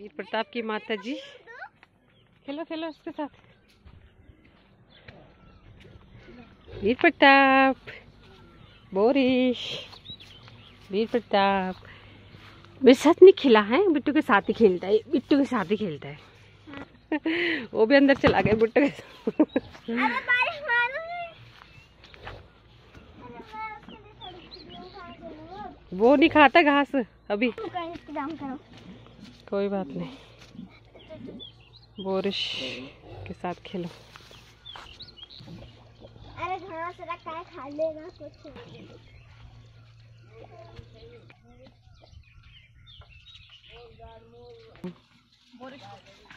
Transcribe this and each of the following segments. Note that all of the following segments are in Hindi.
वीर प्रताप की माता जी। खेलो खेलो उसके साथ। वीर प्रताप, बोरिश। वीर प्रताप। मेरे साथ नहीं खिला है, बिट्टू के साथ ही खेलता है। बिट्टू के साथ ही खेलता है। वो भी अंदर चला गया, बिट्टू के साथ। वो नहीं खाता घास, अभी। कोई बात नहीं। बोरिश के साथ खेलो। अरे घास रखा है खा लेना कुछ।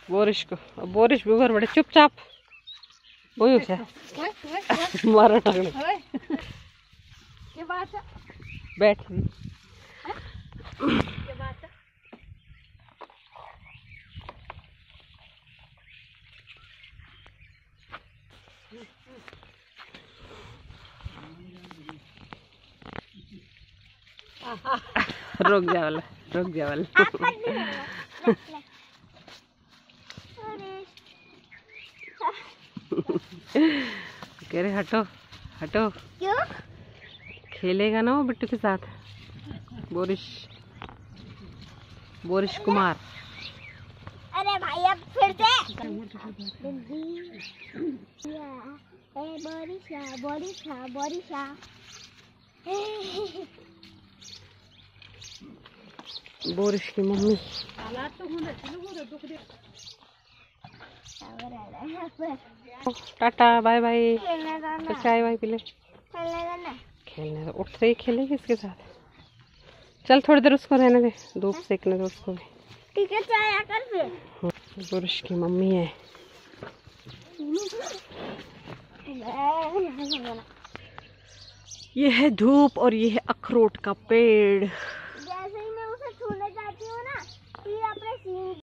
बोरिश को। अब बोरिश भी बड़े चुपचाप। वही उसे मारा टांगने ये बात है? बैठ। ये बात रुक जा वाला रुक जा वाला। कह रहे हटो हटो। क्यों? खेलेगा ना वो बिट्टू के साथ। बोरिश बोरिश कुमार। अरे भाई अब फिर से। बोरिशा बोरिशा बोरिशा बोरिश की मम्मी। Tata bye bye. चाय वाय पी ले। खेलने दो उठते ही खेलेगी इसके साथ। चल थोड़ी देर उसको रहने दे। धूप सेकने दो उसको भी। बुरुष की मम्मी है। यह है धूप और यह है अखरोट का पेड़।